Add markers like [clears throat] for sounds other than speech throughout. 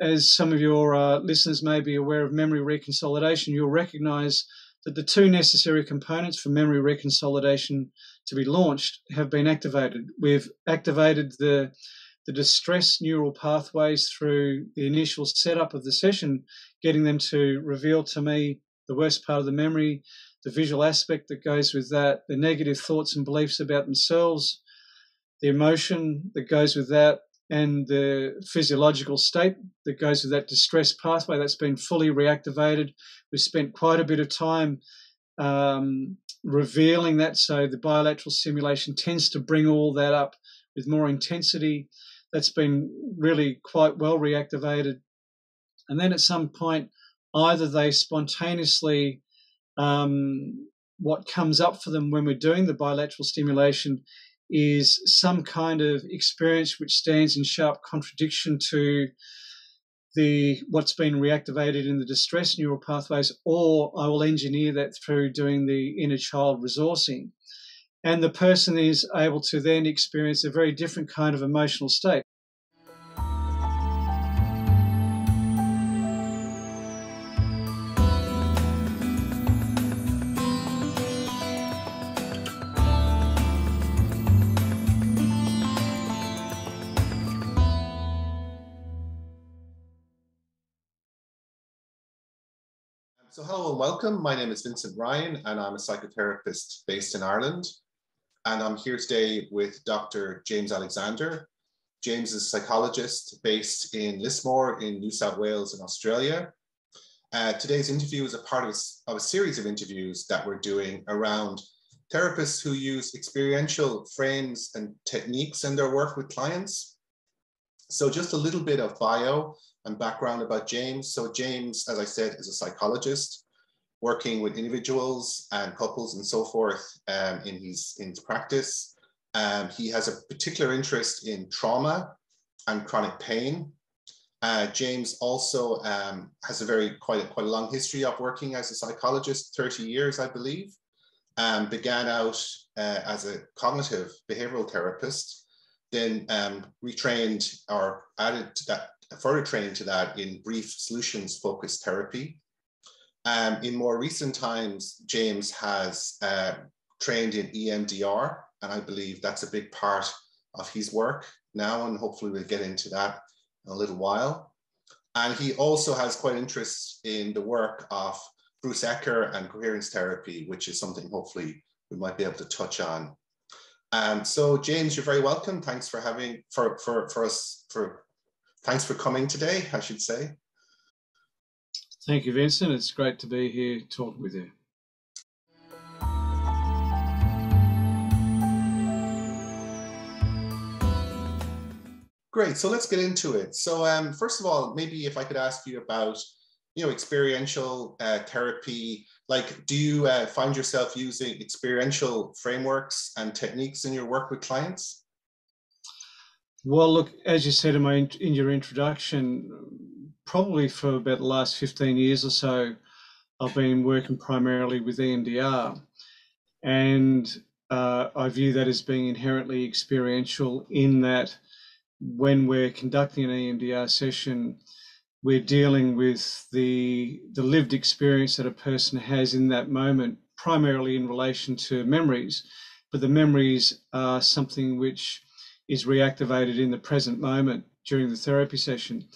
as some of your uh, listeners may be aware of memory reconsolidation, you'll recognize that the two necessary components for memory reconsolidation to be launched have been activated. We've activated the the distress neural pathways through the initial setup of the session, getting them to reveal to me the worst part of the memory, the visual aspect that goes with that, the negative thoughts and beliefs about themselves, the emotion that goes with that, and the physiological state that goes with that distress pathway that's been fully reactivated. We've spent quite a bit of time um, revealing that. So the bilateral stimulation tends to bring all that up with more intensity. That's been really quite well reactivated. And then at some point, either they spontaneously, um, what comes up for them when we're doing the bilateral stimulation is some kind of experience which stands in sharp contradiction to the what's been reactivated in the distress neural pathways, or I will engineer that through doing the inner child resourcing. And the person is able to then experience a very different kind of emotional state. And welcome. My name is Vincent Ryan and I'm a psychotherapist based in Ireland. And I'm here today with Dr. James Alexander. James is a psychologist based in Lismore in New South Wales in Australia. Uh, today's interview is a part of a, of a series of interviews that we're doing around therapists who use experiential frames and techniques in their work with clients. So just a little bit of bio and background about James. So James, as I said, is a psychologist working with individuals and couples and so forth um, in, his, in his practice. Um, he has a particular interest in trauma and chronic pain. Uh, James also um, has a very quite a, quite a long history of working as a psychologist, 30 years, I believe. Um, began out uh, as a cognitive behavioral therapist, then um, retrained or added to that further training to that in brief solutions focused therapy. Um, in more recent times, James has uh, trained in EMDR, and I believe that's a big part of his work now, and hopefully we'll get into that in a little while. And he also has quite interest in the work of Bruce Ecker and coherence therapy, which is something hopefully we might be able to touch on. Um, so James, you're very welcome. Thanks for having for for for us for thanks for coming today, I should say. Thank you, Vincent. It's great to be here talking with you. Great. So let's get into it. So um, first of all, maybe if I could ask you about, you know, experiential uh, therapy. Like, do you uh, find yourself using experiential frameworks and techniques in your work with clients? Well, look, as you said in my in your introduction, probably for about the last fifteen years or so, I've been working primarily with EMDR, and uh, I view that as being inherently experiential in that when we're conducting an EMDR session, we're dealing with the the lived experience that a person has in that moment, primarily in relation to memories, but the memories are something which is reactivated in the present moment during the therapy session.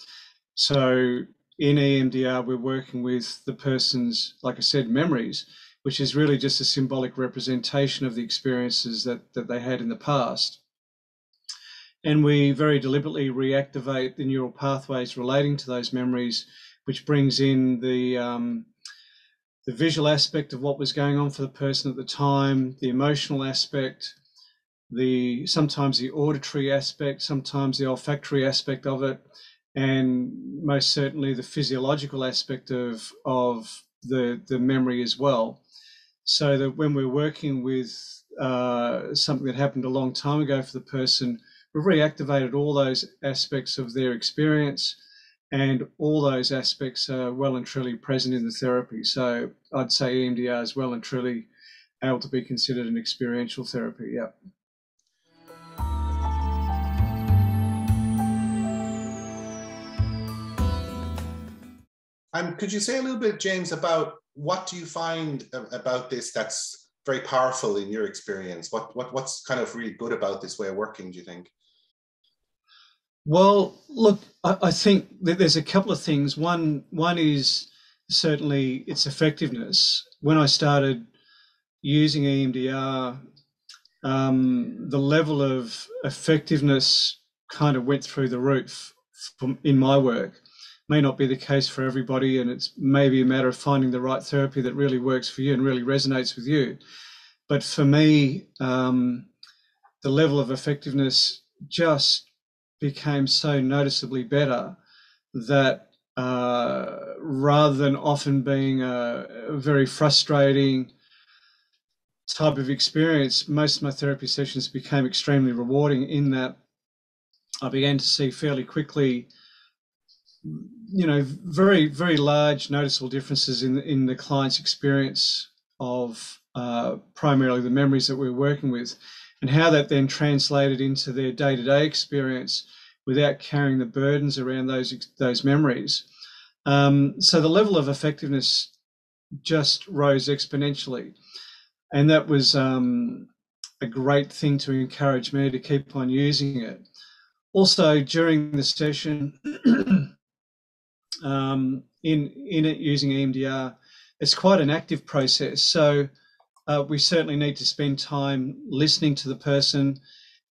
So in EMDR, we're working with the person's, like I said, memories, which is really just a symbolic representation of the experiences that, that they had in the past. And we very deliberately reactivate the neural pathways relating to those memories, which brings in the um, the visual aspect of what was going on for the person at the time, the emotional aspect, the sometimes the auditory aspect, sometimes the olfactory aspect of it, and most certainly the physiological aspect of of the the memory as well. So that when we're working with uh, something that happened a long time ago for the person, we've reactivated all those aspects of their experience, and all those aspects are well and truly present in the therapy. So I'd say EMDR is well and truly able to be considered an experiential therapy. Yeah. And could you say a little bit, James, about what do you find about this that's very powerful in your experience? What, what what's kind of really good about this way of working? Do you think? Well, look, I, I think that there's a couple of things. One one is certainly its effectiveness. When I started using EMDR, um, the level of effectiveness kind of went through the roof from, in my work. May not be the case for everybody, and it's maybe a matter of finding the right therapy that really works for you and really resonates with you. But for me, um, the level of effectiveness just became so noticeably better that uh, rather than often being a, a, very frustrating type of experience, most of my therapy sessions became extremely rewarding in that I began to see fairly quickly, you know, very, very large noticeable differences in, in the client's experience of uh, primarily the memories that we we're working with and how that then translated into their day-to-day experience without carrying the burdens around those those memories. Um, so the level of effectiveness just rose exponentially, and that was um, a great thing to encourage me to keep on using it. Also, during the session, [clears throat] um, in in it using EMDR, it's quite an active process. So uh, we certainly need to spend time listening to the person,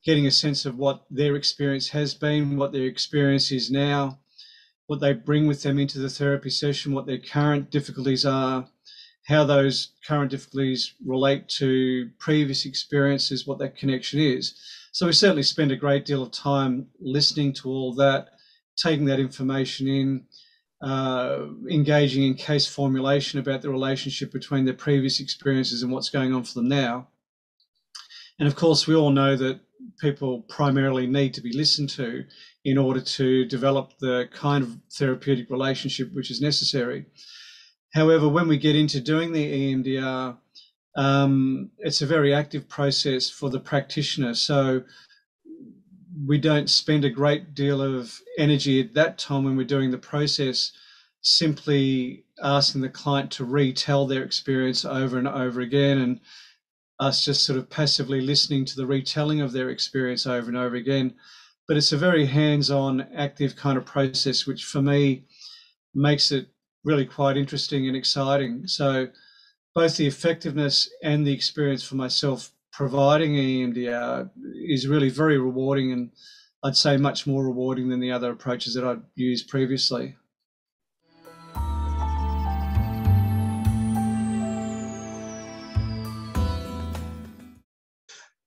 getting a sense of what their experience has been, what their experience is now, what they bring with them into the therapy session, what their current difficulties are, how those current difficulties relate to previous experiences, what that connection is. So we certainly spend a great deal of time listening to all that, taking that information in, uh, engaging in case formulation about the relationship between their previous experiences and what's going on for them now. And of course, we all know that people primarily need to be listened to in order to develop the kind of therapeutic relationship which is necessary. However, when we get into doing the EMDR, um, it's a very active process for the practitioner. So we don't spend a great deal of energy at that time when we're doing the process simply asking the client to retell their experience over and over again and us just sort of passively listening to the retelling of their experience over and over again. But it's a very hands on, active kind of process, which for me makes it really quite interesting and exciting. So, both the effectiveness and the experience for myself providing EMDR is really very rewarding and I'd say much more rewarding than the other approaches that I'd used previously.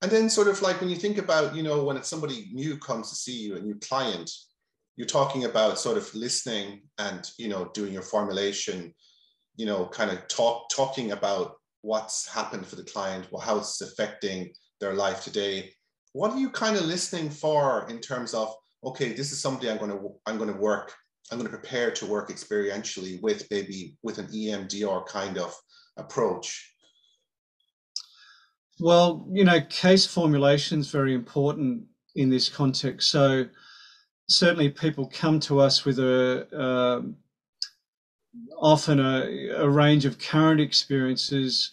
And then sort of like when you think about, you know, when it's somebody new comes to see you, a new client, you're talking about sort of listening and, you know, doing your formulation, you know, kind of talk talking about what's happened for the client, how it's affecting their life today. What are you kind of listening for in terms of, okay, this is something I'm going to I'm going to work, I'm going to prepare to work experientially with maybe with an EMDR kind of approach. Well, you know, case formulation is very important in this context. So certainly people come to us with a uh, often a, a, range of current experiences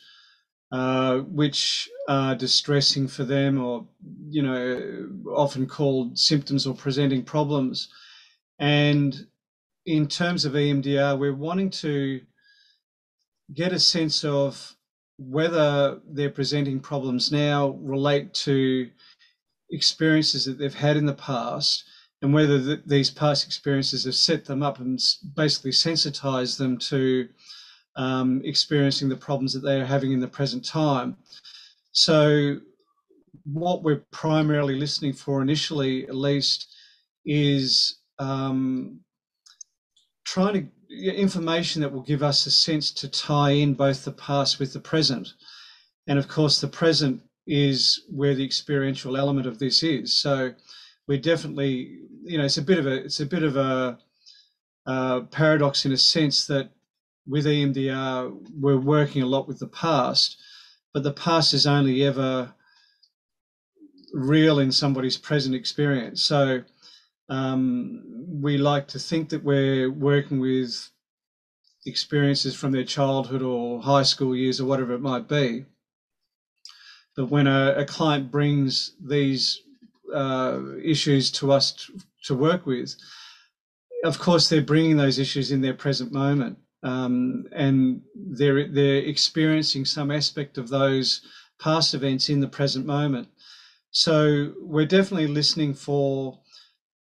uh, which are distressing for them or you know often called symptoms or presenting problems. And in terms of EMDR we're wanting to get a sense of whether they're presenting problems now relate to experiences that they've had in the past and whether the, these past experiences have set them up and basically sensitized them to um, experiencing the problems that they are having in the present time. So, what we're primarily listening for initially, at least, is um, trying to information that will give us a sense to tie in both the past with the present. And of course, the present is where the experiential element of this is. So, we're definitely, you know, it's a bit of a it's a bit of a paradox in a sense that with EMDR we're working a lot with the past, but the past is only ever real in somebody's present experience. So um, we like to think that we're working with experiences from their childhood or high school years or whatever it might be. But when a, a client brings these uh, issues to us to, to, work with, of course, they're bringing those issues in their present moment. Um, and they're, they're experiencing some aspect of those past events in the present moment. So we're definitely listening for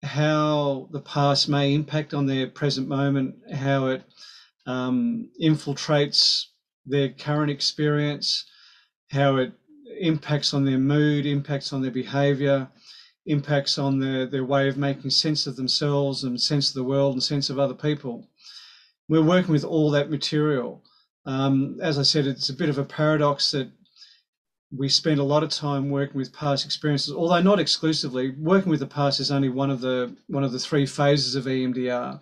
how the past may impact on their present moment, how it um, infiltrates their current experience, how it impacts on their mood, impacts on their behavior, impacts on their, their way of making sense of themselves and sense of the world and sense of other people. We're working with all that material. Um, as I said, it's a bit of a paradox that we spend a lot of time working with past experiences, although not exclusively. Working with the past is only one of the one of the three phases of EMDR.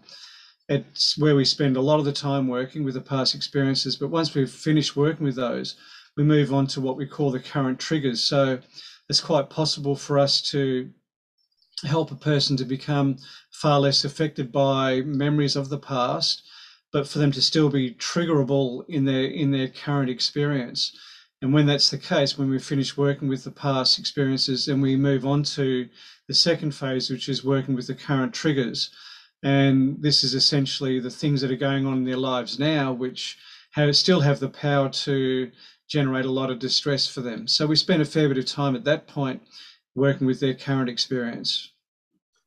It's where we spend a lot of the time working with the past experiences, but once we've finished working with those, we move on to what we call the current triggers. So it's quite possible for us to help a person to become far less affected by memories of the past, but for them to still be triggerable in their in their current experience. And when that's the case, when we finish working with the past experiences, and we move on to the second phase, which is working with the current triggers. And this is essentially the things that are going on in their lives now, which have, still have the power to generate a lot of distress for them. So we spend a fair bit of time at that point working with their current experience.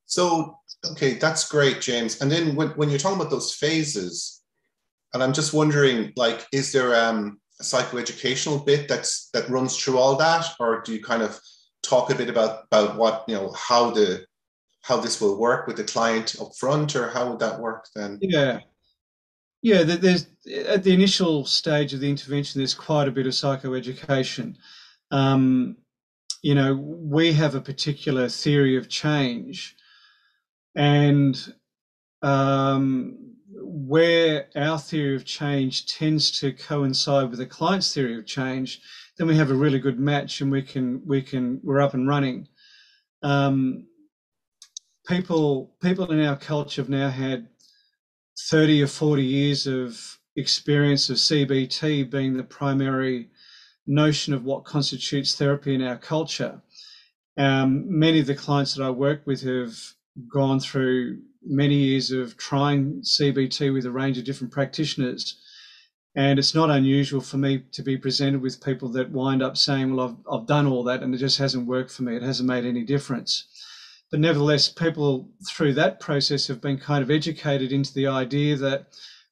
So, okay, that's great, James. And then when, when you're talking about those phases, and I'm just wondering, like, is there um, a psychoeducational bit that's that runs through all that, or do you kind of talk a bit about about what you know how the how this will work with the client up front, or how would that work then? Yeah, yeah, there's at the initial stage of the intervention, there's quite a bit of psychoeducation. Um, you know, we have a particular theory of change, and um, where our theory of change tends to coincide with the client's theory of change, then we have a really good match, and we can we can we're up and running. Um, people people in our culture have now had 30 or 40 years of experience of CBT being the primary notion of what constitutes therapy in our culture. Um, many of the clients that I work with have gone through many years of trying CBT with a range of different practitioners. And it's not unusual for me to be presented with people that wind up saying, Well, I've, I've done all that and it just hasn't worked for me. It hasn't made any difference. But nevertheless, people through that process have been kind of educated into the idea that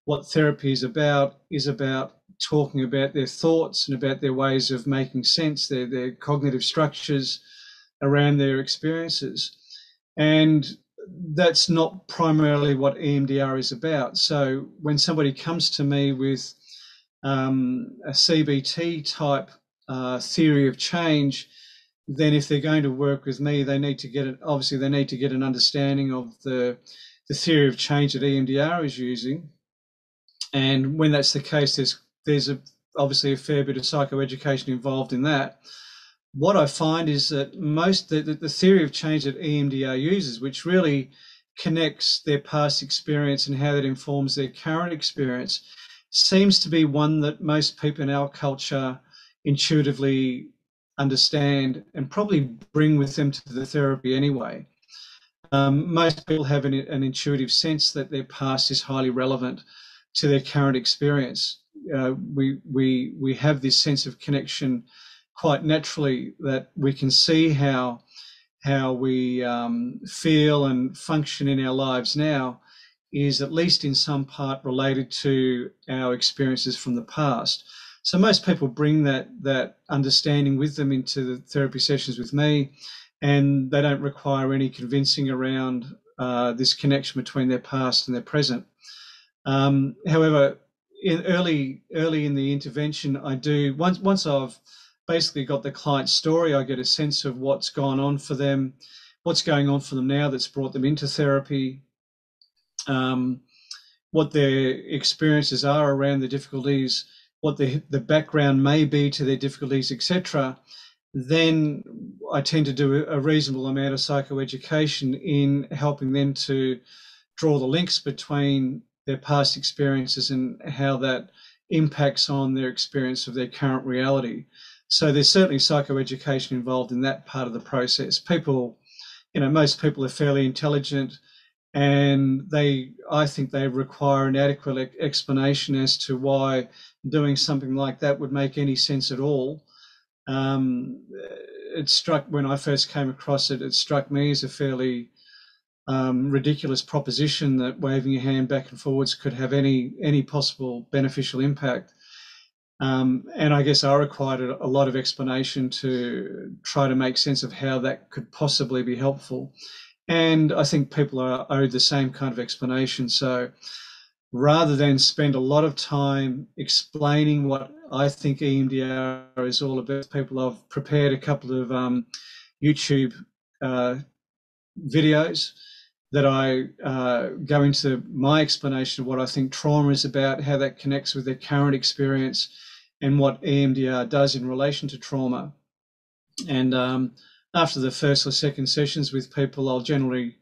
what therapy is about is about talking about their thoughts and about their ways of making sense, their, their cognitive structures around their experiences. And that's not primarily what EMDR is about. So when somebody comes to me with um, a CBT type uh, theory of change, then if they're going to work with me, they need to get it. Obviously, they need to get an understanding of the the theory of change that EMDR is using, and when that's the case, there's there's a, obviously a fair bit of psychoeducation involved in that. What I find is that most the, the theory of change that EMDR uses, which really connects their past experience and how that informs their current experience, seems to be one that most people in our culture intuitively understand and probably bring with them to the therapy anyway. Um, most people have an, an, intuitive sense that their past is highly relevant to their current experience. Uh, we, we, we have this sense of connection quite naturally that we can see how, how we um, feel and function in our lives now is at least in some part related to our experiences from the past. So most people bring that that understanding with them into the therapy sessions with me, and they don't require any convincing around uh, this connection between their past and their present. Um, however, in early early in the intervention, I do once once I've basically got the client's story, I get a sense of what's gone on for them, what's going on for them now that's brought them into therapy. Um, what their experiences are around the difficulties what the, the background may be to their difficulties, etc., then I tend to do a reasonable amount of psychoeducation in helping them to draw the links between their past experiences and how that impacts on their experience of their current reality. So there's certainly psychoeducation involved in that part of the process. People, you know, most people are fairly intelligent and they, I think they require an adequate explanation as to why doing something like that would make any sense at all. Um, it struck when I first came across it, it struck me as a fairly um, ridiculous proposition that waving your hand back and forwards could have any any possible beneficial impact. Um, and I guess I required a lot of explanation to try to make sense of how that could possibly be helpful. And I think people are owed the same kind of explanation. So rather than spend a lot of time explaining what I think EMDR is all about, people I've prepared a couple of um, YouTube uh, videos that I uh, go into my explanation of what I think trauma is about, how that connects with their current experience, and what EMDR does in relation to trauma. And um, after the first or second sessions with people, I'll generally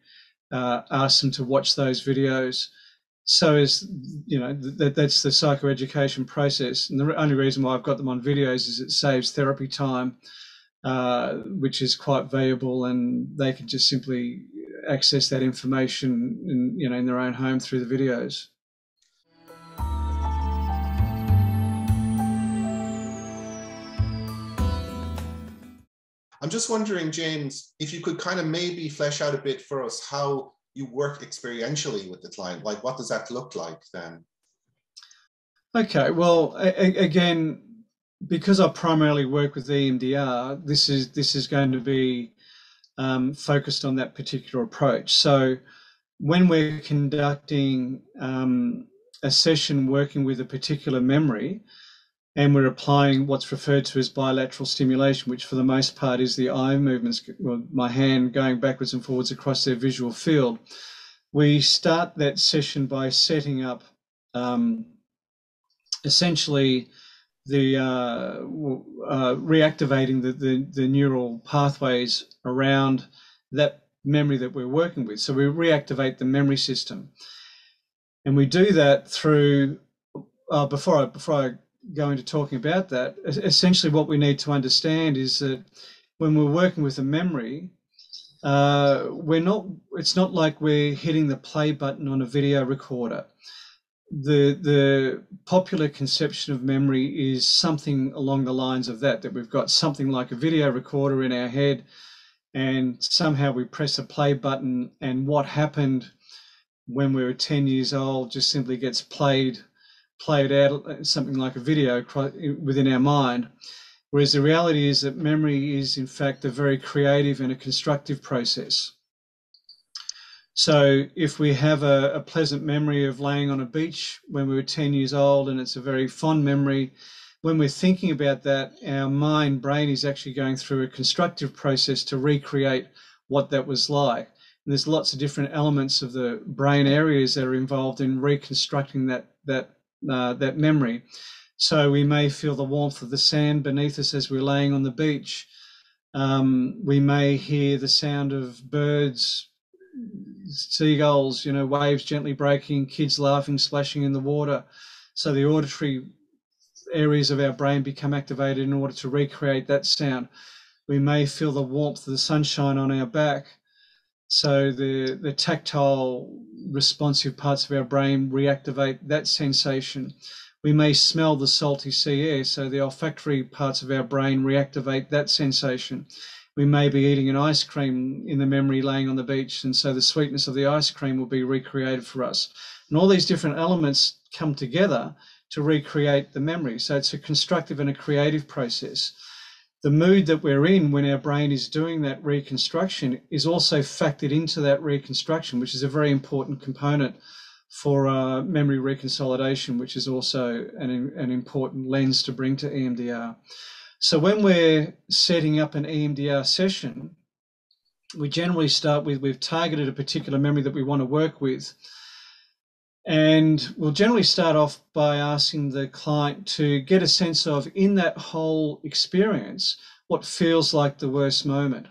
uh, ask them to watch those videos. So is you know that that's the psychoeducation process, and the only reason why I've got them on videos is it saves therapy time, uh, which is quite valuable, and they can just simply access that information in you know in their own home through the videos. I'm just wondering, James, if you could kind of maybe flesh out a bit for us how you work experientially with the client. Like, what does that look like then? Okay, well, a- again, because I primarily work with EMDR, this is this is going to be um, focused on that particular approach. So when we're conducting um, a session working with a particular memory, and we're applying what's referred to as bilateral stimulation, which for the most part is the eye movements, well, my hand going backwards and forwards across their visual field. We start that session by setting up um, essentially the uh, uh, reactivating the, the, the neural pathways around that memory that we're working with. So we reactivate the memory system, and we do that through. Uh, before I before I go into talking about that, essentially what we need to understand is that when we're working with a memory, uh, we're not. It's not like we're hitting the play button on a video recorder the the popular conception of memory is something along the lines of that that we've got something like a video recorder in our head and somehow we press a play button and what happened when we were 10 years old just simply gets played played out uh, something like a video within our mind whereas the reality is that memory is in fact a very creative and a constructive process so if we have a, a, pleasant memory of laying on a beach when we were 10 years old and it's a very fond memory, when we're thinking about that, our mind brain is actually going through a constructive process to recreate what that was like. And there's lots of different elements of the brain areas that are involved in reconstructing that that uh, that memory. So we may feel the warmth of the sand beneath us as we're laying on the beach. Um, we may hear the sound of birds seagulls, you know, waves gently breaking, kids laughing, splashing in the water. So the auditory areas of our brain become activated in order to recreate that sound. We may feel the warmth of the sunshine on our back. So the, the tactile responsive parts of our brain reactivate that sensation. We may smell the salty sea air, so the olfactory parts of our brain reactivate that sensation we may be eating an ice cream in the memory laying on the beach, and so the sweetness of the ice cream will be recreated for us. And all these different elements come together to recreate the memory. So it's a constructive and a creative process. The mood that we're in when our brain is doing that reconstruction is also factored into that reconstruction, which is a very important component for uh, memory reconsolidation, which is also an, an important lens to bring to EMDR. So when we're setting up an EMDR session, we generally start with we've targeted a particular memory that we want to work with. And we'll generally start off by asking the client to get a sense of, in that whole experience, what feels like the worst moment.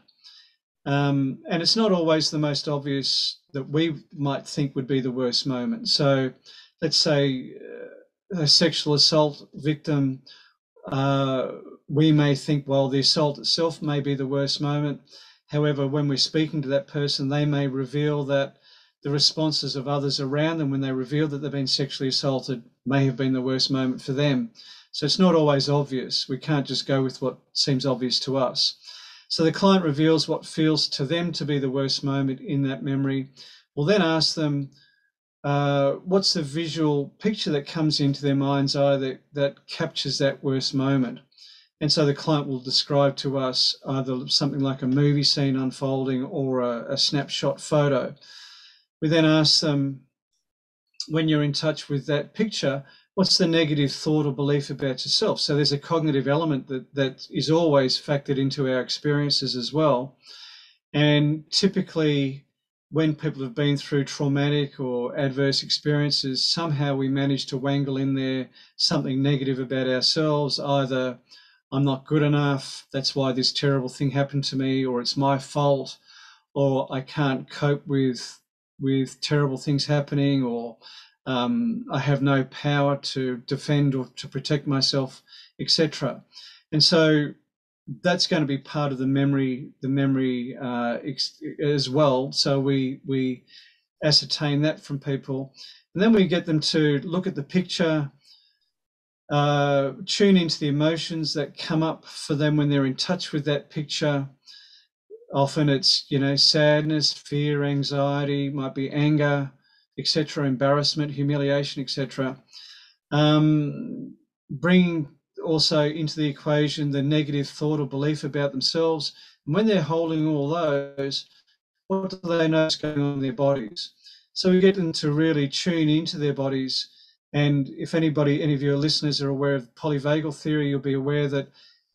Um, and it's not always the most obvious that we might think would be the worst moment. So let's say, uh, a sexual assault victim, uh, we may think, well, the assault itself may be the worst moment. However, when we're speaking to that person, they may reveal that the responses of others around them when they reveal that they've been sexually assaulted may have been the worst moment for them. So it's not always obvious. We can't just go with what seems obvious to us. So the client reveals what feels to them to be the worst moment in that memory. We'll then ask them, uh, what's the visual picture that comes into their mind's eye that, that captures that worst moment? And so the client will describe to us either something like a movie scene unfolding or a, a snapshot photo. We then ask them, when you're in touch with that picture, what's the negative thought or belief about yourself? So there's a cognitive element that, that is always factored into our experiences as well. And typically, when people have been through traumatic or adverse experiences, somehow we manage to wangle in there something negative about ourselves, either I'm not good enough, that's why this terrible thing happened to me, or it's my fault, or I can't cope with with terrible things happening, or um, I have no power to defend or to protect myself, etc. And so that's going to be part of the memory, the memory uh, as well. So we we ascertain that from people, and then we get them to look at the picture, uh, tune into the emotions that come up for them when they're in touch with that picture, Often it's, you know, sadness, fear, anxiety, might be anger, etc., embarrassment, humiliation, etc. Um, bringing also into the equation the negative thought or belief about themselves. And when they're holding all those, what do they know is going on in their bodies? So we get them to really tune into their bodies. And if anybody, any of your listeners are aware of polyvagal theory, you'll be aware that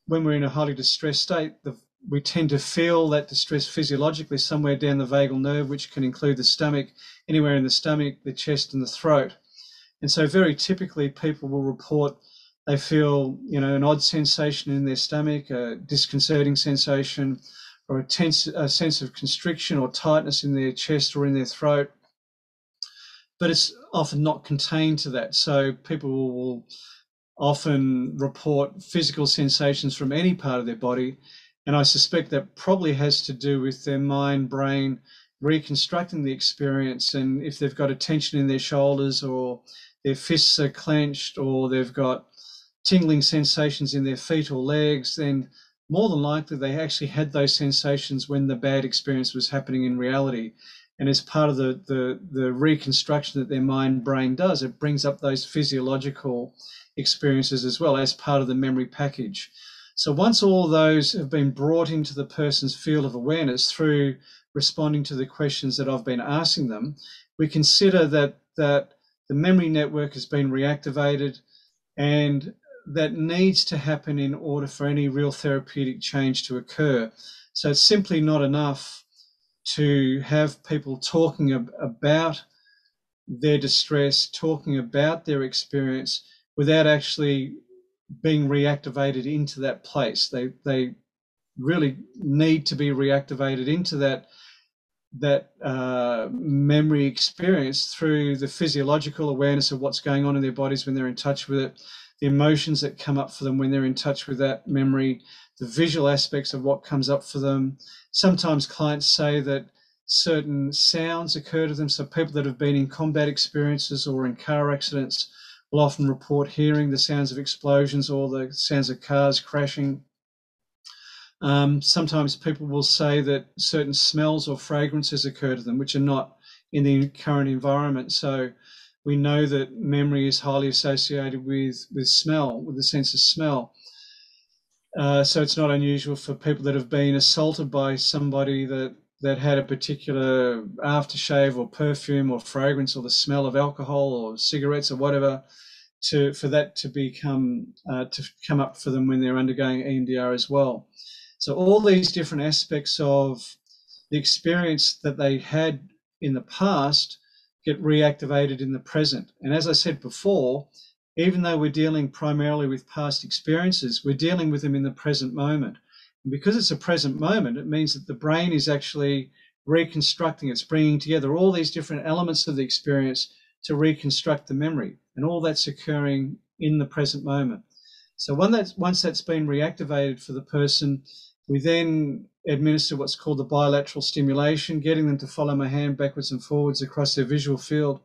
when we're in a highly distressed state, the we tend to feel that distress physiologically somewhere down the vagal nerve, which can include the stomach, anywhere in the stomach, the chest, and the throat. And so, very typically, people will report they feel, you know, an odd sensation in their stomach, a disconcerting sensation, or a, tense, a sense of constriction or tightness in their chest or in their throat. But it's often not contained to that. So, people will often report physical sensations from any part of their body and I suspect that probably has to do with their mind brain reconstructing the experience. And if they've got a tension in their shoulders or their fists are clenched or they've got tingling sensations in their feet or legs, then more than likely they actually had those sensations when the bad experience was happening in reality. And as part of the, the, the reconstruction that their mind brain does, it brings up those physiological experiences as well as part of the memory package. So once all those have been brought into the person's field of awareness through responding to the questions that I've been asking them, we consider that that the memory network has been reactivated and that needs to happen in order for any real therapeutic change to occur. So it's simply not enough to have people talking ab- about their distress, talking about their experience without actually being reactivated into that place. They they really need to be reactivated into that that uh, memory experience through the physiological awareness of what's going on in their bodies when they're in touch with it, the emotions that come up for them when they're in touch with that memory, the visual aspects of what comes up for them. Sometimes clients say that certain sounds occur to them. So people that have been in combat experiences or in car accidents will often report hearing the sounds of explosions or the sounds of cars crashing. Um, sometimes people will say that certain smells or fragrances occur to them, which are not in the current environment. So we know that memory is highly associated with, with smell, with the sense of smell. Uh, so it's not unusual for people that have been assaulted by somebody that that had a particular aftershave or perfume or fragrance or the smell of alcohol or cigarettes or whatever to for that to become uh, to come up for them when they're undergoing EMDR as well. So all these different aspects of the experience that they had in the past get reactivated in the present. And as I said before, even though we're dealing primarily with past experiences, we're dealing with them in the present moment. And because it's a present moment, it means that the brain is actually reconstructing, it's bringing together all these different elements of the experience to reconstruct the memory. And all that's occurring in the present moment. So that's, once that's been reactivated for the person, we then administer what's called the bilateral stimulation, getting them to follow my hand backwards and forwards across their visual field.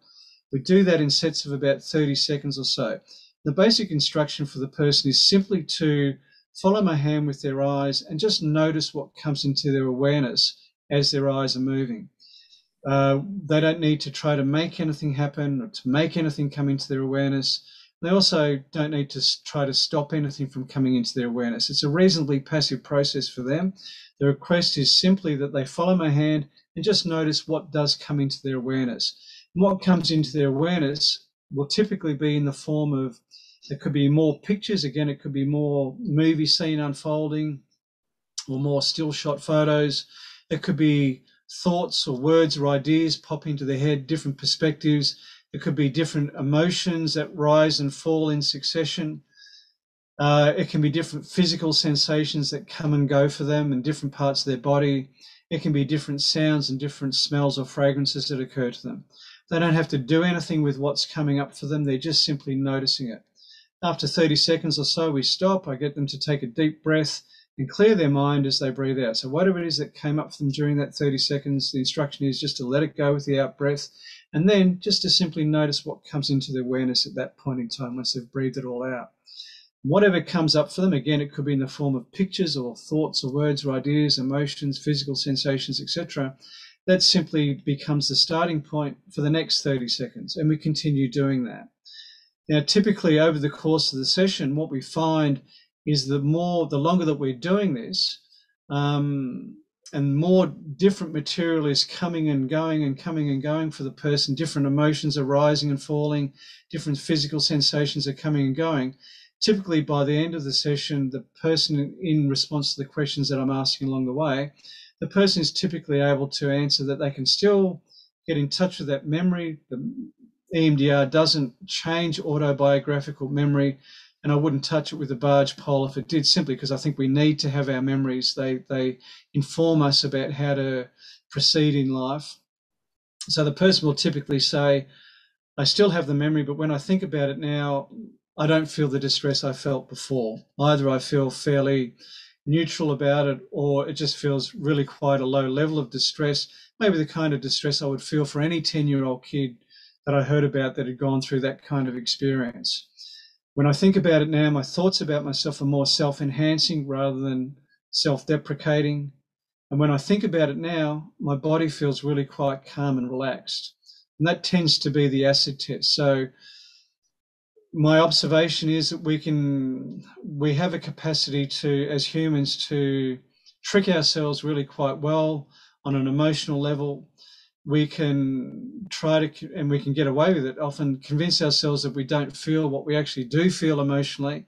We do that in sets of about 30 seconds or so. The basic instruction for the person is simply to follow my hand with their eyes and just notice what comes into their awareness as their eyes are moving. Uh, they don't need to try to make anything happen or to make anything come into their awareness. They also don't need to try to stop anything from coming into their awareness. It's a reasonably passive process for them. The request is simply that they follow my hand and just notice what does come into their awareness. And what comes into their awareness will typically be in the form of there could be more pictures. Again, it could be more movie scene unfolding or more still shot photos. It could be thoughts or words or ideas pop into their head, different perspectives. It could be different emotions that rise and fall in succession. Uh, it can be different physical sensations that come and go for them in different parts of their body. It can be different sounds and different smells or fragrances that occur to them. They don't have to do anything with what's coming up for them, they're just simply noticing it. After 30 seconds or so, we stop. I get them to take a deep breath and clear their mind as they breathe out. So, whatever it is that came up for them during that 30 seconds, the instruction is just to let it go with the out breath and then just to simply notice what comes into their awareness at that point in time once they've breathed it all out. Whatever comes up for them, again, it could be in the form of pictures or thoughts or words or ideas, emotions, physical sensations, etc. That simply becomes the starting point for the next 30 seconds, and we continue doing that. Now, typically over the course of the session, what we find is the more, the longer that we're doing this, um, and more different material is coming and going and coming and going for the person. Different emotions are rising and falling, different physical sensations are coming and going. Typically, by the end of the session, the person, in response to the questions that I'm asking along the way, the person is typically able to answer that they can still get in touch with that memory. The EMDR doesn't change autobiographical memory, and I wouldn't touch it with a barge pole if it did, simply because I think we need to have our memories. They they inform us about how to proceed in life. So the person will typically say, "I still have the memory, but when I think about it now, I don't feel the distress I felt before. Either I feel fairly neutral about it, or it just feels really quite a low level of distress. Maybe the kind of distress I would feel for any ten-year-old kid." That I heard about that had gone through that kind of experience. When I think about it now, my thoughts about myself are more self enhancing rather than self deprecating. And when I think about it now, my body feels really quite calm and relaxed. And that tends to be the acid test. So my observation is that we can we have a capacity to as humans to trick ourselves really quite well on an emotional level we can try to, and we can get away with it, often convince ourselves that we don't feel what we actually do feel emotionally.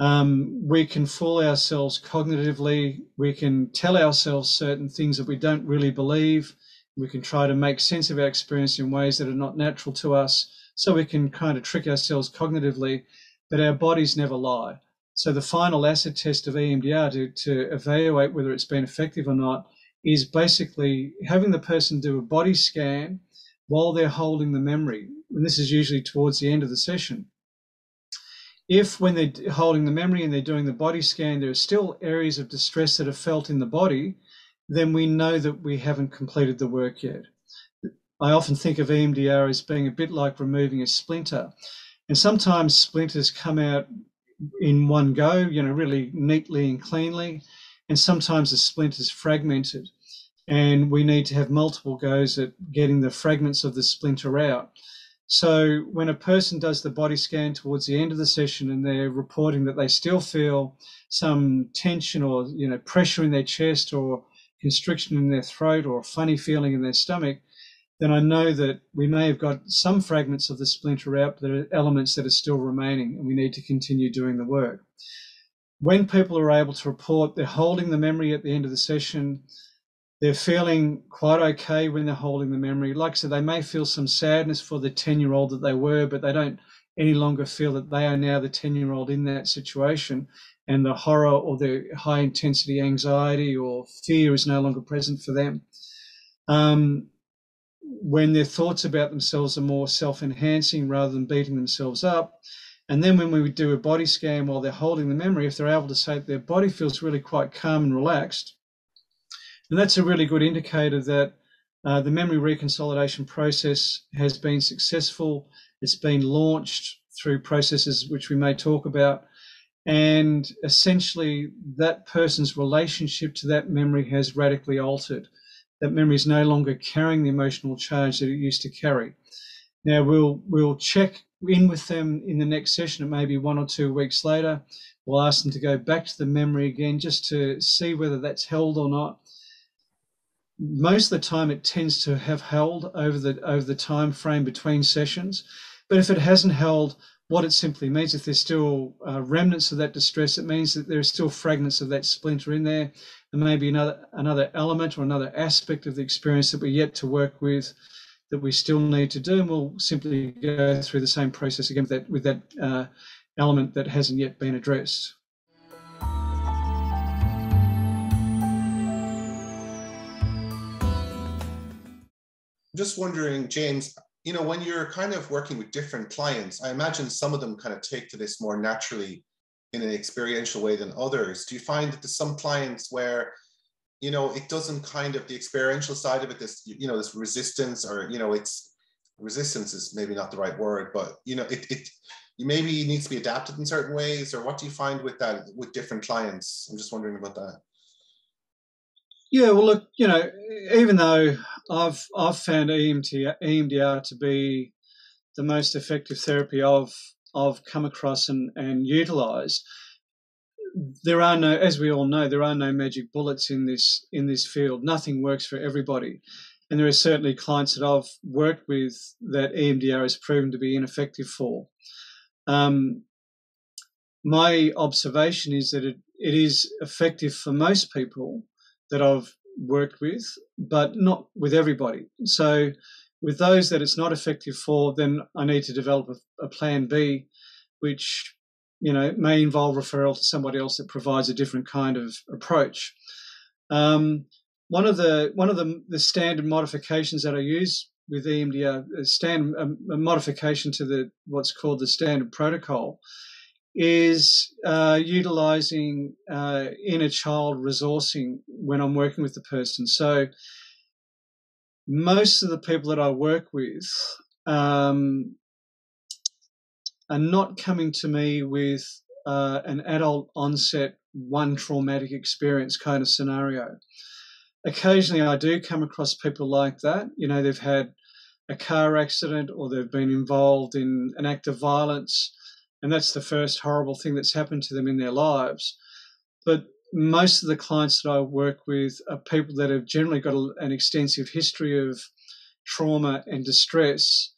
Um, we can fool ourselves cognitively. We can tell ourselves certain things that we don't really believe. We can try to make sense of our experience in ways that are not natural to us. So we can kind of trick ourselves cognitively, but our bodies never lie. So the final acid test of EMDR to, to evaluate whether it's been effective or not is basically having the person do a body scan while they're holding the memory. And this is usually towards the end of the session. If, when they're holding the memory and they're doing the body scan, there are still areas of distress that are felt in the body, then we know that we haven't completed the work yet. I often think of EMDR as being a bit like removing a splinter. And sometimes splinters come out in one go, you know, really neatly and cleanly and sometimes the splint is fragmented and we need to have multiple goes at getting the fragments of the splinter out. So when a person does the body scan towards the end of the session and they're reporting that they still feel some tension or you know pressure in their chest or constriction in their throat or a funny feeling in their stomach, then I know that we may have got some fragments of the splinter out, but there are elements that are still remaining and we need to continue doing the work when people are able to report they're holding the memory at the end of the session, they're feeling quite okay when they're holding the memory. Like I said, they may feel some sadness for the 10 year old that they were, but they don't any longer feel that they are now the 10 year old in that situation. And the horror or the high intensity anxiety or fear is no longer present for them. Um, when their thoughts about themselves are more self enhancing rather than beating themselves up. And then when we do a body scan while they're holding the memory, if they're able to say that their body feels really quite calm and relaxed, and that's a really good indicator that uh, the memory reconsolidation process has been successful. It's been launched through processes which we may talk about. And essentially, that person's relationship to that memory has radically altered. That memory is no longer carrying the emotional charge that it used to carry. Now we'll we'll check in with them in the next session. It may be one or two weeks later. We'll ask them to go back to the memory again just to see whether that's held or not. Most of the time, it tends to have held over the over the time frame between sessions. But if it hasn't held, what it simply means, if there's still uh, remnants of that distress, it means that there are still fragments of that splinter in there. There may be another another element or another aspect of the experience that we're yet to work with that we still need to do, and we'll simply go through the same process again with that, with that uh, element that hasn't yet been addressed. Just wondering, James, you know, when you're kind of working with different clients, I imagine some of them kind of take to this more naturally in an experiential way than others. Do you find that there's some clients where you know, it doesn't kind of the experiential side of it, this, you know, this resistance or, you know, it's resistance is maybe not the right word, but, you know, it, it maybe needs to be adapted in certain ways or what do you find with that with different clients? I'm just wondering about that. Yeah, well, look, you know, even though I've I've found EMT, EMDR to be the most effective therapy I've I've come across and and utilised, there are no, as we all know, there are no magic bullets in this in this field. Nothing works for everybody, and there are certainly clients that I've worked with that EMDR has proven to be ineffective for. Um, my observation is that it, it is effective for most people that I've worked with, but not with everybody. So, with those that it's not effective for, then I need to develop a, a plan B, which you know, it may involve referral to somebody else that provides a different kind of approach. Um, one of the one of the, the standard modifications that I use with EMDR, a stand a, a modification to the what's called the standard protocol, is uh, utilizing uh, inner child resourcing when I'm working with the person. So most of the people that I work with um, are not coming to me with uh, an adult onset one traumatic experience kind of scenario. Occasionally, I do come across people like that. You know, they've had a car accident or they've been involved in an act of violence, and that's the first horrible thing that's happened to them in their lives. But most of the clients that I work with are people that have generally got an extensive history of trauma and distress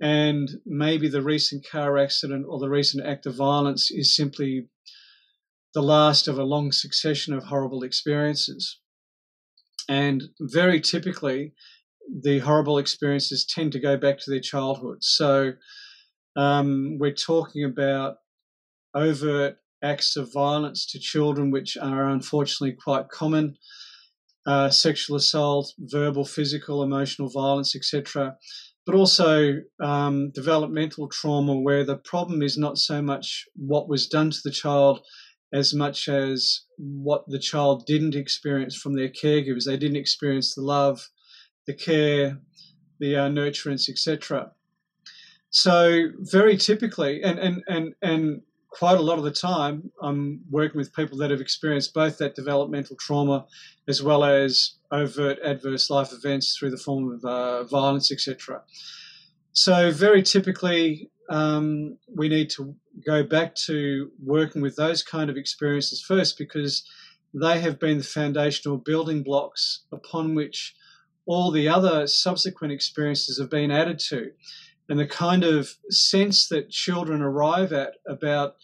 and maybe the recent car accident or the recent act of violence is simply the last of a long succession of horrible experiences. And very typically, the horrible experiences tend to go back to their childhood. So um, we're talking about overt acts of violence to children, which are unfortunately quite common. Uh, sexual assault, verbal, physical, emotional violence, etc but also um, developmental trauma where the problem is not so much what was done to the child as much as what the child didn't experience from their caregivers. They didn't experience the love, the care, the uh, nurturance, etc. So very typically, and and and and quite a lot of the time, I'm working with people that have experienced both that developmental trauma as well as overt adverse life events through the form of uh, violence, etc. So, very typically, um, we need to go back to working with those kind of experiences first because they have been the foundational building blocks upon which all the other subsequent experiences have been added to and the kind of sense that children arrive at about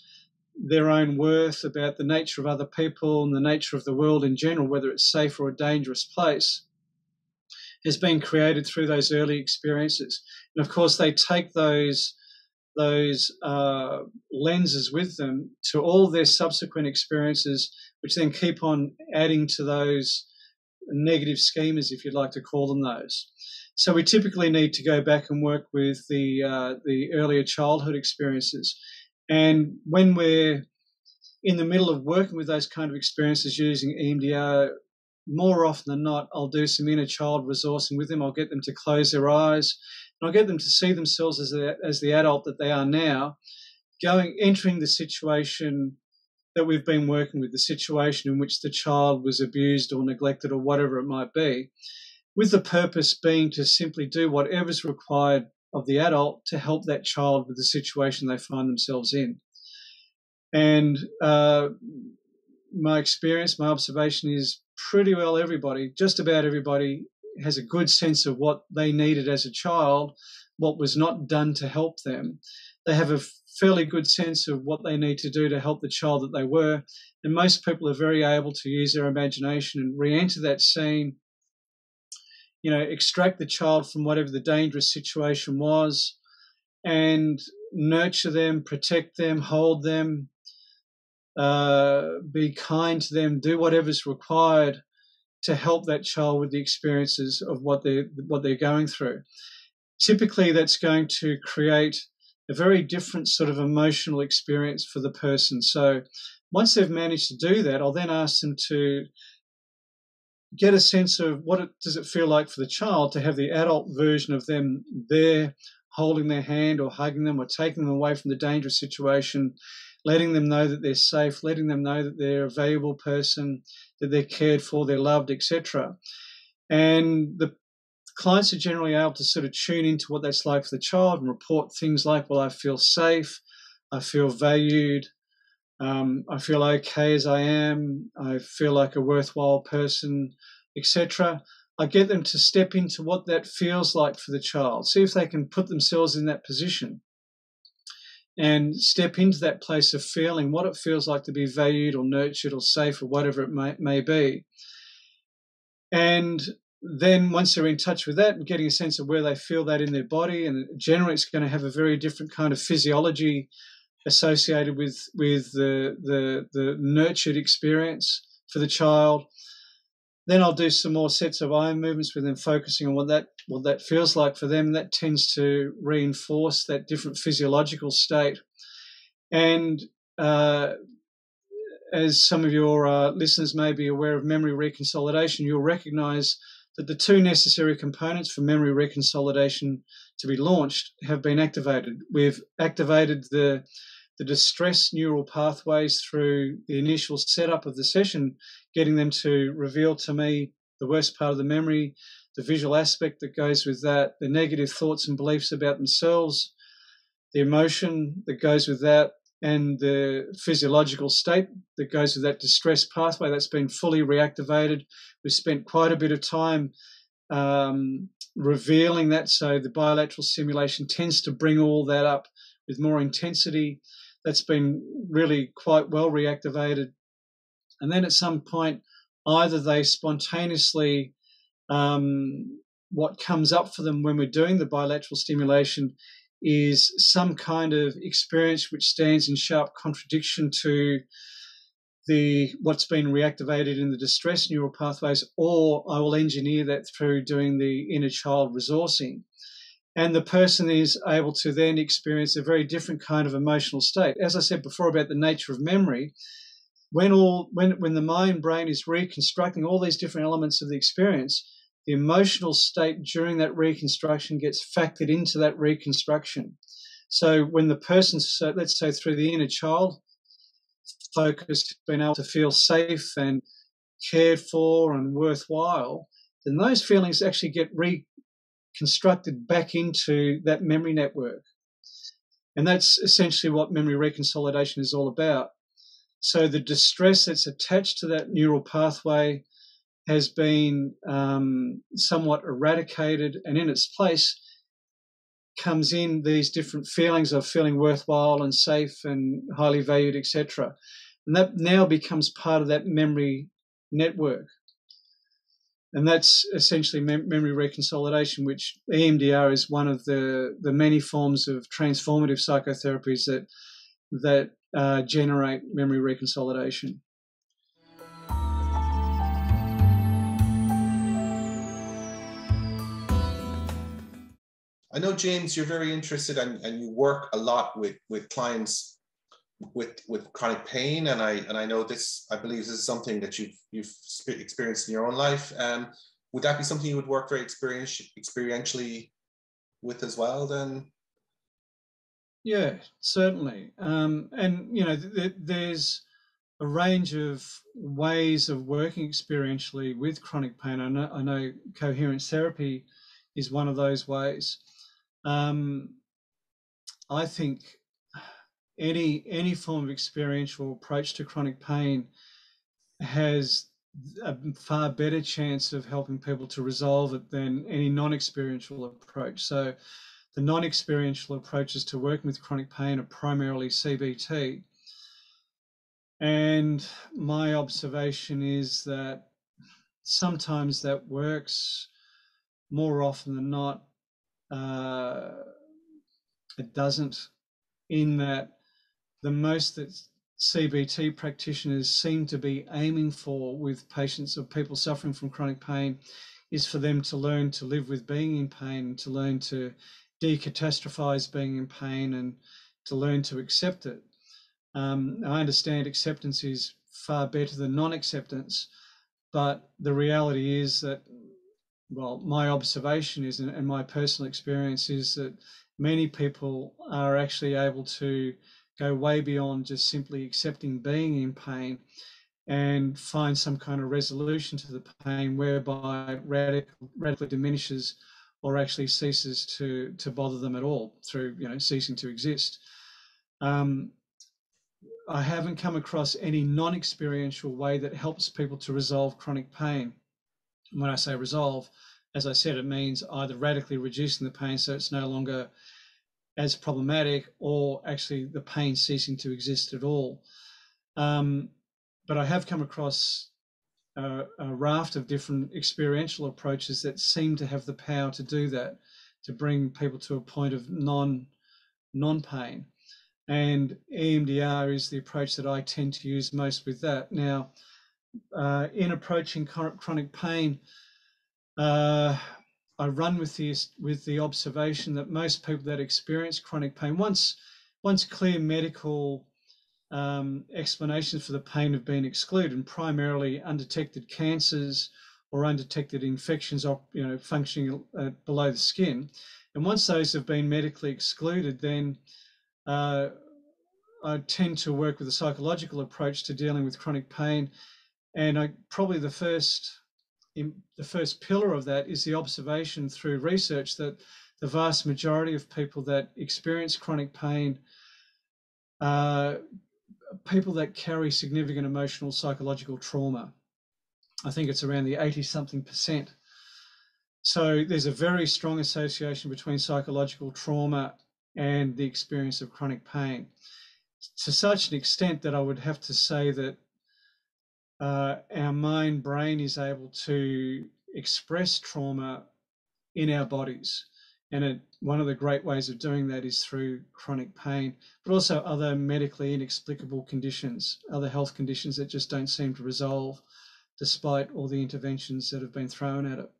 their own worth, about the nature of other people and the nature of the world in general, whether it's safe or a dangerous place, has been created through those early experiences. And of course, they take those those uh, lenses with them to all their subsequent experiences, which then keep on adding to those negative schemas, if you'd like to call them those. So we typically need to go back and work with the uh, the earlier childhood experiences, and when we're in the middle of working with those kind of experiences using EMDR, more often than not, I'll do some inner child resourcing with them. I'll get them to close their eyes, and I'll get them to see themselves as the, as the adult that they are now, going entering the situation that we've been working with, the situation in which the child was abused or neglected or whatever it might be, with the purpose being to simply do whatever's required of the adult to help that child with the situation they find themselves in. And uh, my experience, my observation is pretty well everybody, just about everybody, has a good sense of what they needed as a child, what was not done to help them. They have a fairly good sense of what they need to do to help the child that they were. And most people are very able to use their imagination and re enter that scene you know, extract the child from whatever the dangerous situation was and nurture them, protect them, hold them, uh, be kind to them, do whatever's required to help that child with the experiences of what they're what they're going through. Typically, that's going to create a very different sort of emotional experience for the person. So, once they've managed to do that, I'll then ask them to get a sense of what it, does it feel like for the child to have the adult version of them there holding their hand or hugging them or taking them away from the dangerous situation letting them know that they're safe letting them know that they're a valuable person that they're cared for they're loved etc and the clients are generally able to sort of tune into what that's like for the child and report things like well i feel safe i feel valued um, I feel okay as I am. I feel like a worthwhile person, etc. I get them to step into what that feels like for the child. See if they can put themselves in that position and step into that place of feeling what it feels like to be valued or nurtured or safe or whatever it may, may be. And then once they're in touch with that and getting a sense of where they feel that in their body, and generally it's going to have a very different kind of physiology associated with with the the, the nurtured experience for the child. Then I'll do some more sets of eye movements with them, focusing on what that what that feels like for them. That tends to reinforce that different physiological state. And uh, as some of your uh, listeners may be aware of memory reconsolidation, you'll recognise that the two necessary components for memory reconsolidation to be launched have been activated. We've activated the the distress neural pathways through the initial setup of the session, getting them to reveal to me the worst part of the memory, the visual aspect that goes with that, the negative thoughts and beliefs about themselves, the emotion that goes with that, and the physiological state that goes with that distress pathway that's been fully reactivated. We've spent quite a bit of time um, revealing that, so the bilateral stimulation tends to bring all that up with more intensity that's been really quite well reactivated. And then at some point, either they spontaneously, um, what comes up for them when we're doing the bilateral stimulation is some kind of experience which stands in sharp contradiction to the what's been reactivated in the distress neural pathways, or I will engineer that through doing the inner child resourcing and the person is able to then experience a very different kind of emotional state. As I said before about the nature of memory, when all when when the mind brain is reconstructing all these different elements of the experience, the emotional state during that reconstruction gets factored into that reconstruction. So when the person, so let's say through the inner child focus, being able to feel safe and cared for and worthwhile, then those feelings actually get reconstructed back into that memory network. And that's essentially what memory reconsolidation is all about. So the distress that's attached to that neural pathway has been um, somewhat eradicated, and in its place comes in these different feelings of feeling worthwhile and safe and highly valued, etc. And that now becomes part of that memory network. And that's essentially mem- memory reconsolidation, which EMDR is one of the, the many forms of transformative psychotherapies that, that uh, generate memory reconsolidation. I know, James, you're very interested and, and you work a lot with, with clients with, with chronic pain. And I, and I know this, I believe this is something that you've, you've experienced in your own life. Um, would that be something you would work very experientially with as well then? Yeah, certainly. Um, and, you know, th- there's a range of ways of working experientially with chronic pain. I know, I know coherence therapy is one of those ways. Um, I think any any form of experiential approach to chronic pain has a far better chance of helping people to resolve it than any non-experiential approach. So the non-experiential approaches to working with chronic pain are primarily CBT. And my observation is that sometimes that works, more often than not, uh, it doesn't, in that the most that CBT practitioners seem to be aiming for with patients or people suffering from chronic pain is for them to learn to live with being in pain, to learn to decatastrophize being in pain, and to learn to accept it. Um, I understand acceptance is far better than non acceptance, but the reality is that well, my observation is, and my personal experience is that many people are actually able to go way beyond just simply accepting being in pain and find some kind of resolution to the pain whereby radical, radically diminishes or actually ceases to, to bother them at all through you know ceasing to exist. Um, I haven't come across any non-experiential way that helps people to resolve chronic pain when I say resolve, as I said, it means either radically reducing the pain so it's no longer as problematic or actually the pain ceasing to exist at all. Um, but I have come across a, a, raft of different experiential approaches that seem to have the power to do that, to bring people to a point of non non pain. And EMDR is the approach that I tend to use most with that. Now, uh, in approaching chronic pain, uh, I run with this with the observation that most people that experience chronic pain, once once clear medical um, explanations for the pain have been excluded, and primarily undetected cancers or undetected infections, you know, functioning uh, below the skin, and once those have been medically excluded, then uh, I tend to work with a psychological approach to dealing with chronic pain and I probably the first the first pillar of that is the observation through research that the vast majority of people that experience chronic pain are people that carry significant emotional psychological trauma. I think it's around the 80 something percent. So there's a very strong association between psychological trauma and the experience of chronic pain to such an extent that I would have to say that uh, our mind brain is able to express trauma in our bodies. And it, one of the great ways of doing that is through chronic pain, but also other medically inexplicable conditions, other health conditions that just don't seem to resolve despite all the interventions that have been thrown at it.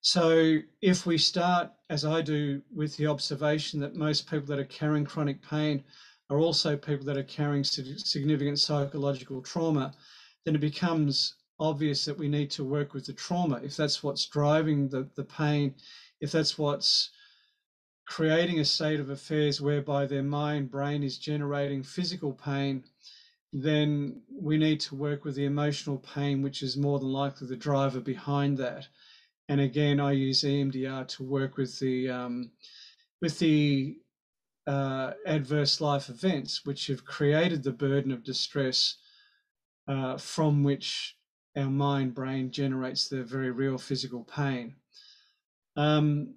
So, if we start, as I do, with the observation that most people that are carrying chronic pain are also people that are carrying significant psychological trauma, then it becomes obvious that we need to work with the trauma. If that's what's driving the, the pain, if that's what's creating a state of affairs whereby their mind, brain is generating physical pain, then we need to work with the emotional pain, which is more than likely the driver behind that. And again, I use EMDR to work with the um, with the uh, adverse life events which have created the burden of distress uh, from which our mind brain generates the very real physical pain. Um,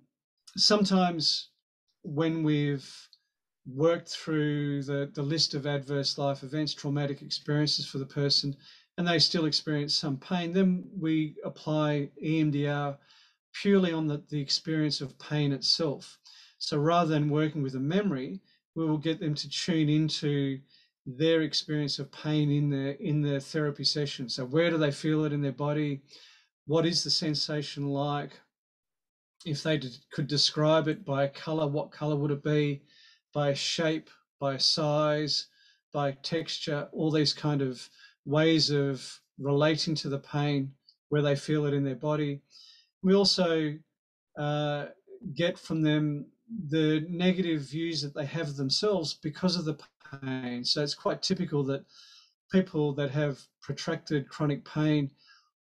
sometimes when we've worked through the, the list of adverse life events, traumatic experiences for the person, and they still experience some pain, then we apply EMDR purely on the, the experience of pain itself. So rather than working with a memory, we will get them to tune into their experience of pain in their in their therapy session. So where do they feel it in their body? What is the sensation like? if they could describe it by a color, what color would it be? By shape, by size, by texture, all these kind of ways of relating to the pain where they feel it in their body. We also uh, get from them the negative views that they have themselves because of the pain. So it's quite typical that people that have protracted chronic pain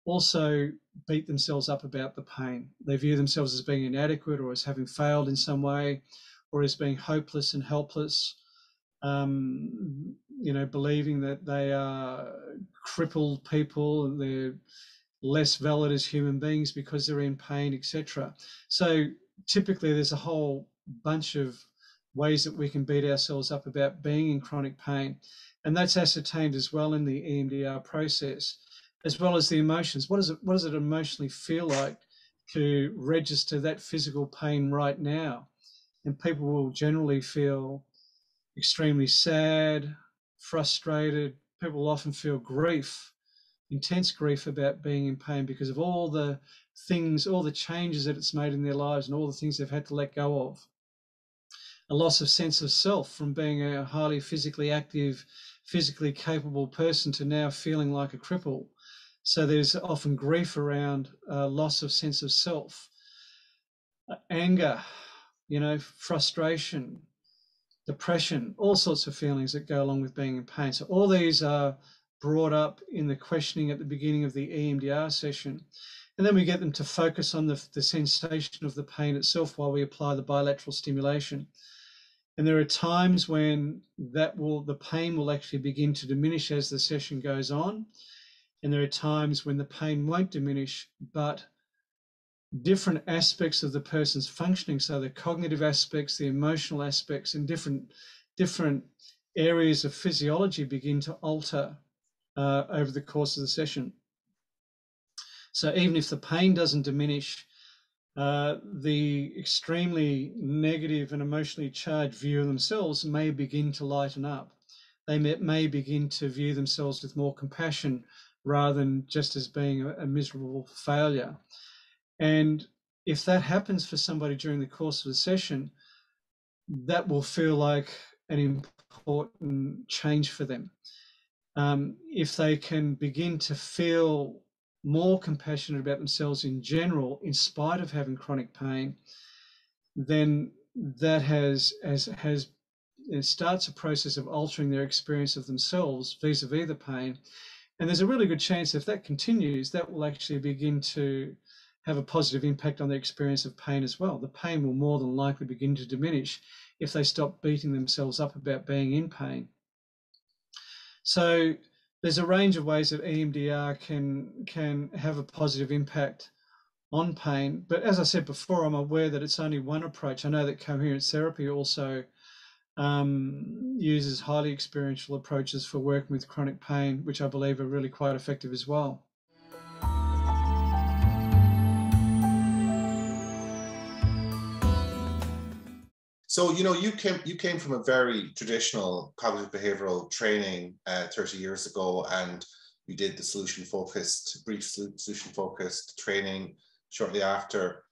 also beat themselves up about the pain. They view themselves as being inadequate or as having failed in some way or as being hopeless and helpless. Um, you know, believing that they are crippled people and they're less valid as human beings because they're in pain, etc. So typically, there's a whole bunch of ways that we can beat ourselves up about being in chronic pain. And that's ascertained as well in the EMDR process, as well as the emotions. What does it what does it emotionally feel like to register that physical pain right now? And people will generally feel extremely sad, frustrated. People often feel grief, intense grief about being in pain because of all the things, all the changes that it's made in their lives and all the things they've had to let go of a loss of sense of self from being a highly physically active, physically capable person to now feeling like a cripple. So there's often grief around uh, loss of sense of self, uh, anger, you know, frustration, depression, all sorts of feelings that go along with being in pain. So all these are brought up in the questioning at the beginning of the EMDR session. And then we get them to focus on the, the sensation of the pain itself while we apply the bilateral stimulation. And there are times when that will the pain will actually begin to diminish as the session goes on. And there are times when the pain won't diminish, but different aspects of the person's functioning, so the cognitive aspects, the emotional aspects, and different different areas of physiology begin to alter uh, over the course of the session. So even if the pain doesn't diminish, uh, the extremely negative and emotionally charged view of themselves may begin to lighten up. They may, may begin to view themselves with more compassion rather than just as being a, a miserable failure. And if that happens for somebody during the course of the session, that will feel like an important change for them. Um, if they can begin to feel more compassionate about themselves in general, in spite of having chronic pain, then that has has has it starts a process of altering their experience of themselves vis-a-vis the pain. And there's a really good chance if that continues, that will actually begin to have a positive impact on their experience of pain as well. The pain will more than likely begin to diminish if they stop beating themselves up about being in pain. So there's a range of ways that EMDR can can have a positive impact on pain. But as I said before, I'm aware that it's only one approach. I know that coherence therapy also um, uses highly experiential approaches for working with chronic pain, which I believe are really quite effective as well. So you know, you came you came from a very traditional cognitive behavioral training uh, 30 years ago, and you did the solution focused, brief solution focused training shortly after,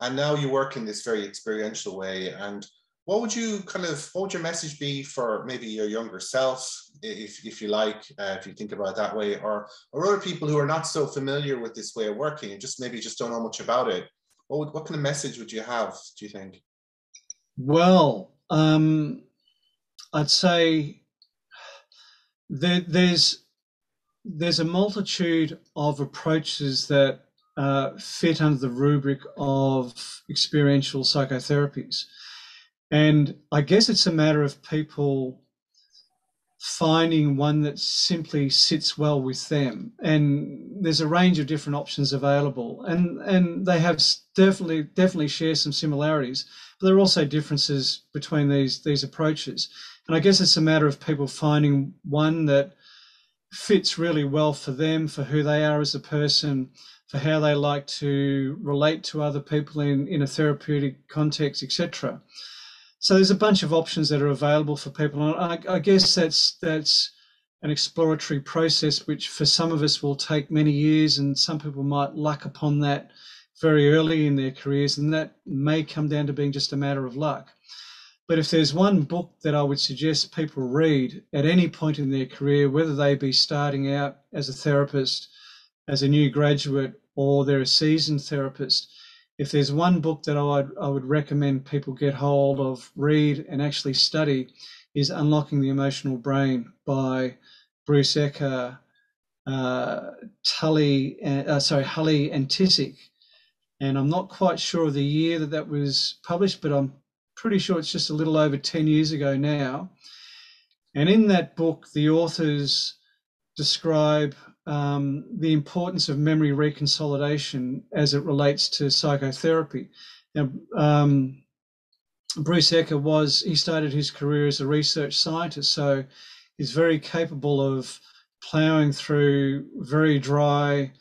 and now you work in this very experiential way. And what would you kind of what would your message be for maybe your younger self, if if you like, uh, if you think about it that way, or or other people who are not so familiar with this way of working and just maybe just don't know much about it? What would, what kind of message would you have? Do you think? Well, um, I'd say there, there's there's a multitude of approaches that uh, fit under the rubric of experiential psychotherapies, and I guess it's a matter of people finding one that simply sits well with them. And there's a range of different options available, and and they have definitely definitely share some similarities, but there are also differences between these these approaches. And I guess it's a matter of people finding one that fits really well for them, for who they are as a person, for how they like to relate to other people in, in a therapeutic context, etc. So there's a bunch of options that are available for people. And I, I guess that's that's an exploratory process, which for some of us will take many years, and some people might luck upon that very early in their careers, and that may come down to being just a matter of luck. But if there's one book that I would suggest people read at any point in their career, whether they be starting out as a therapist, as a new graduate, or they're a seasoned therapist, if there's one book that I would, I would recommend people get hold of, read, and actually study, is Unlocking the Emotional Brain by Bruce Ecker, uh, Tully, uh, sorry, Hulley and Ticic. And I'm not quite sure of the year that that was published, but I'm pretty sure it's just a little over 10 years ago now. And in that book, the authors describe um, the importance of memory reconsolidation as it relates to psychotherapy. Now, um, Bruce Ecker was, he started his career as a research scientist, so he's very capable of plowing through very dry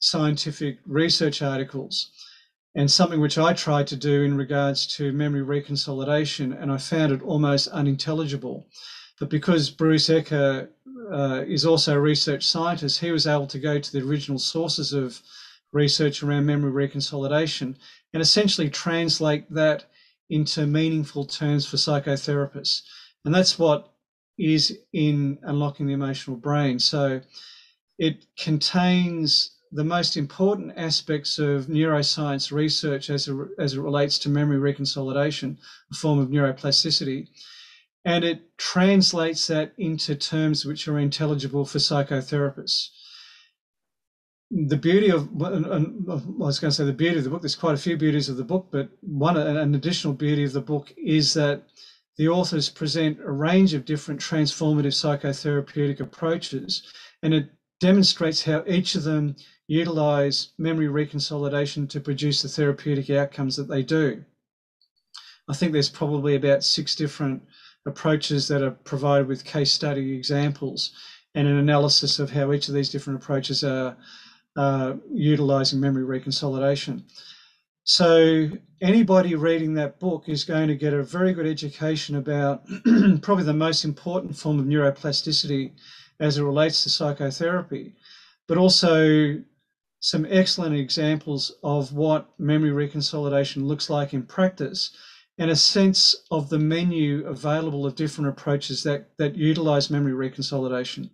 scientific research articles and something which I tried to do in regards to memory reconsolidation, and I found it almost unintelligible. But because Bruce Ecker uh, is also a research scientist, he was able to go to the original sources of research around memory reconsolidation and essentially translate that into meaningful terms for psychotherapists. And that's what is in Unlocking the Emotional Brain. So it contains the most important aspects of neuroscience research as, as it relates to memory reconsolidation, a form of neuroplasticity. And it translates that into terms which are intelligible for psychotherapists. The beauty of, I was going to say the beauty of the book, there's quite a few beauties of the book, but one, an additional beauty of the book is that the authors present a range of different transformative psychotherapeutic approaches, and it demonstrates how each of them utilize memory reconsolidation to produce the therapeutic outcomes that they do. I think there's probably about six different approaches that are provided with case study examples and an analysis of how each of these different approaches are uh, utilizing memory reconsolidation. So anybody reading that book is going to get a very good education about [clears throat] probably the most important form of neuroplasticity as it relates to psychotherapy, but also some excellent examples of what memory reconsolidation looks like in practice and a sense of the menu available of different approaches that, that utilize memory reconsolidation.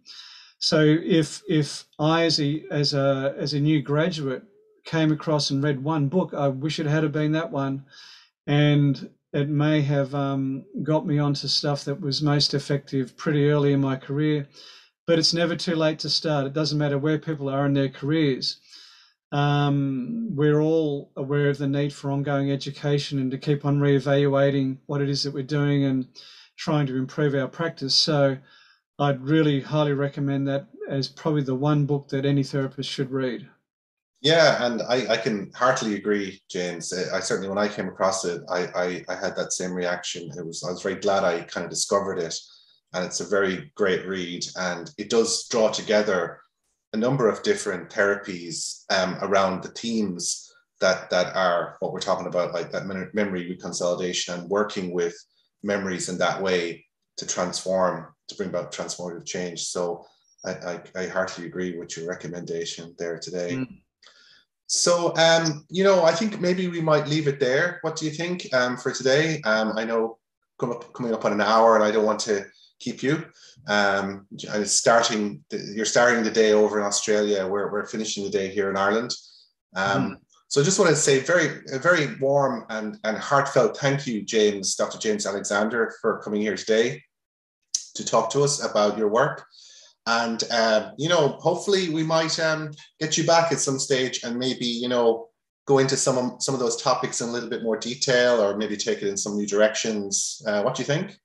So if if I as a as a as a new graduate came across and read one book, I wish it had been that one, and it may have um, got me onto stuff that was most effective pretty early in my career. But it's never too late to start. It doesn't matter where people are in their careers. Um, we're all aware of the need for ongoing education and to keep on reevaluating what it is that we're doing and trying to improve our practice. So I'd really highly recommend that as probably the one book that any therapist should read. Yeah, and I, I can heartily agree, James. I certainly, when I came across it, I, I, I had that same reaction. It was I was very glad I kind of discovered it, and it's a very great read, and it does draw together a number of different therapies um, around the themes that that are what we're talking about, like that memory reconsolidation and working with memories in that way to transform, to bring about transformative change. So I, I, I heartily agree with your recommendation there today. Mm. So, um, you know, I think maybe we might leave it there. What do you think um, for today? Um, I know come up, coming up on an hour, and I don't want to keep you. Um, starting. You're starting the day over in Australia. We're we're finishing the day here in Ireland. Um, mm. So, I just want to say very a very warm and and heartfelt thank you, James, Dr. James Alexander, for coming here today to talk to us about your work and uh, you know hopefully we might um, get you back at some stage and maybe you know go into some of, some of those topics in a little bit more detail or maybe take it in some new directions uh, what do you think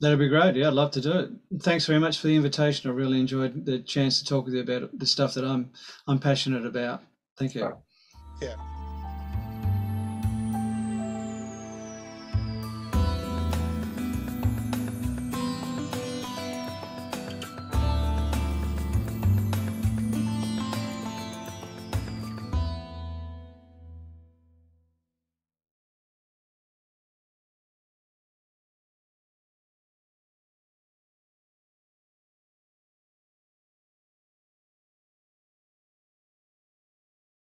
that'd be great. Yeah i'd love to do it. Thanks very much for the invitation. I really enjoyed the chance to talk with you about the stuff that i'm i'm passionate about. Thank you. Yeah